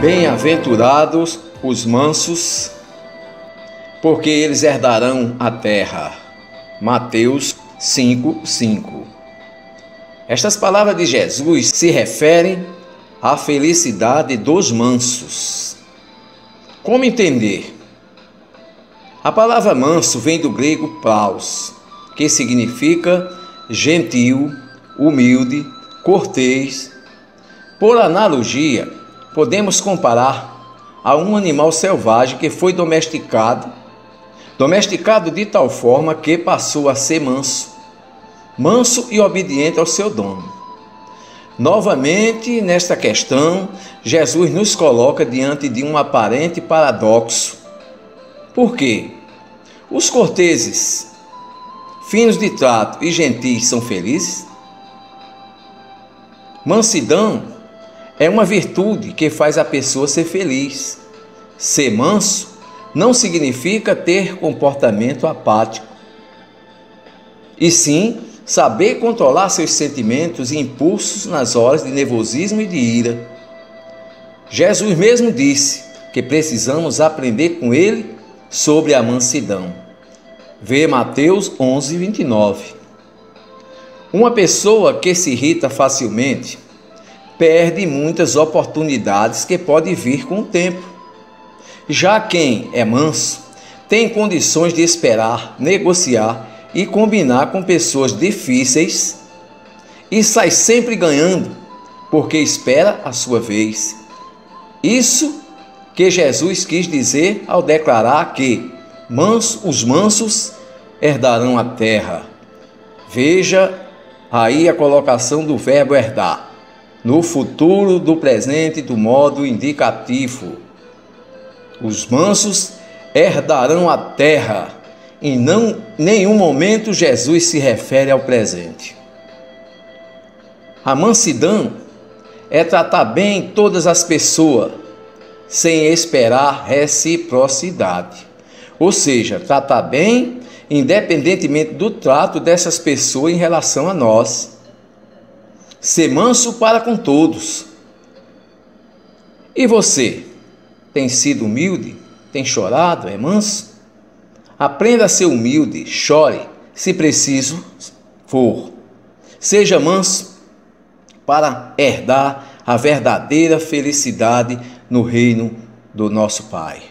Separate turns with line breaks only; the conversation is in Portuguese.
Bem-aventurados os mansos, porque eles herdarão a terra. Mateus 5, 5. Estas palavras de Jesus se referem à felicidade dos mansos. Como entender? A palavra manso vem do grego praus, que significa gentil, humilde, cortês. Por analogia, podemos comparar a um animal selvagem que foi domesticado, domesticado de tal forma que passou a ser manso, manso e obediente ao seu dono. Novamente, nesta questão, Jesus nos coloca diante de um aparente paradoxo. Por quê? Os corteses, finos de trato e gentis são felizes? Mansidão é uma virtude que faz a pessoa ser feliz. Ser manso não significa ter comportamento apático, e sim saber controlar seus sentimentos e impulsos nas horas de nervosismo e de ira. Jesus mesmo disse que precisamos aprender com ele sobre a mansidão. Vê Mateus 11, 29. Uma pessoa que se irrita facilmente perde muitas oportunidades que pode vir com o tempo. Já quem é manso tem condições de esperar, negociar e combinar com pessoas difíceis e sai sempre ganhando, porque espera a sua vez. Isso que Jesus quis dizer ao declarar que manso, os mansos herdarão a terra. Veja aí a colocação do verbo herdar no futuro do presente do modo indicativo. Os mansos herdarão a terra. Em não, nenhum momento Jesus se refere ao presente. A mansidão é tratar bem todas as pessoas, sem esperar reciprocidade. Ou seja, tratar bem independentemente do trato dessas pessoas em relação a nós ser manso para com todos. E você, tem sido humilde? Tem chorado? É manso? Aprenda a ser humilde, chore, se preciso for. Seja manso para herdar a verdadeira felicidade no reino do nosso Pai.